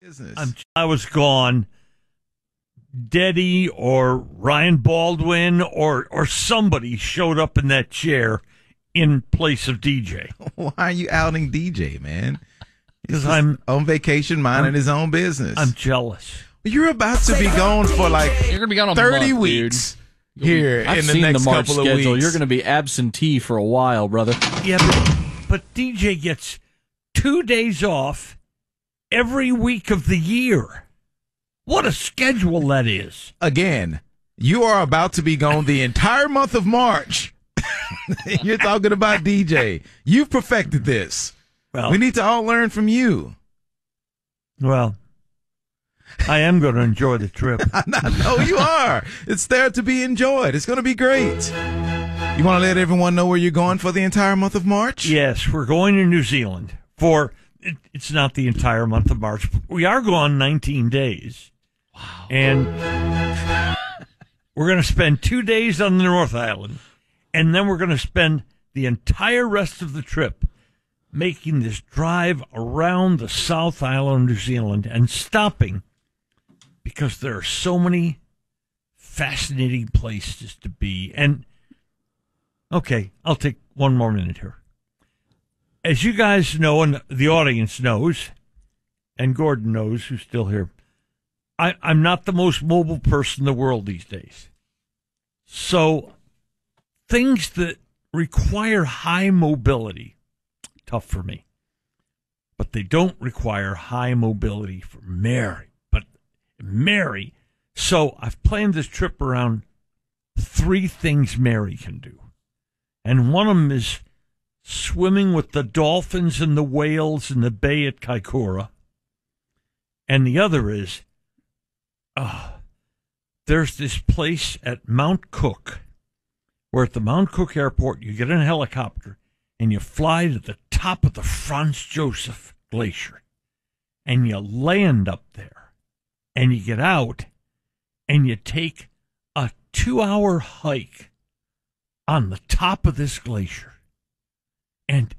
business. I'm, I was gone. Deddy or Ryan Baldwin or or somebody showed up in that chair in place of DJ. Why are you outing DJ, man? Because He's I'm on vacation, minding his own business. I'm jealous. You're about to be gone for like You're gonna be gone a 30 month, dude. weeks here I've in the seen next the March couple schedule. of weeks. You're going to be absentee for a while, brother. Yeah, but, but DJ gets two days off every week of the year. What a schedule that is. again. You are about to be gone the entire month of March. You're talking about DJ. You've perfected this. Well, We need to all learn from you. well, I am going to enjoy the trip. I know you are. It's there to be enjoyed. It's going to be great. You want to let everyone know where you're going for the entire month of March? Yes, we're going to New Zealand for it, it's not the entire month of March. We are gone 19 days. Wow. And we're going to spend 2 days on the North Island and then we're going to spend the entire rest of the trip making this drive around the South Island of New Zealand and stopping because there are so many fascinating places to be and Okay, I'll take one more minute here. As you guys know, and the audience knows, and Gordon knows, who's still here, I, I'm not the most mobile person in the world these days. So, things that require high mobility, tough for me. But they don't require high mobility for Mary. But Mary, so I've planned this trip around three things Mary can do and one of them is swimming with the dolphins and the whales in the bay at Kaikoura. And the other is, uh, there's this place at Mount Cook, where at the Mount Cook Airport you get in a helicopter and you fly to the top of the Franz Josef Glacier, and you land up there, and you get out, and you take a two-hour hike on the top of this glacier. And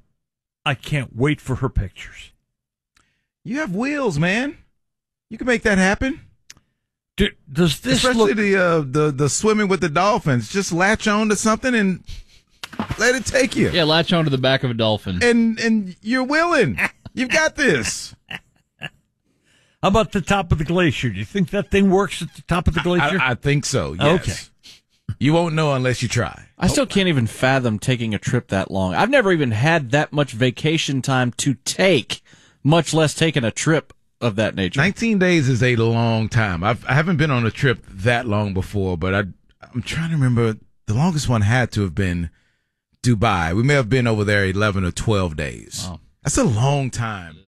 I can't wait for her pictures. You have wheels, man. You can make that happen. Do, does this Especially look? the uh, the the swimming with the dolphins. Just latch on to something and let it take you. Yeah, latch onto the back of a dolphin. And and you're willing. You've got this. How about the top of the glacier? Do you think that thing works at the top of the glacier? I, I think so. Yes. Okay. You won't know unless you try. I still can't even fathom taking a trip that long. I've never even had that much vacation time to take, much less taking a trip of that nature. 19 days is a long time. I've, I haven't been on a trip that long before, but I, I'm trying to remember. The longest one had to have been Dubai. We may have been over there 11 or 12 days. Wow. That's a long time.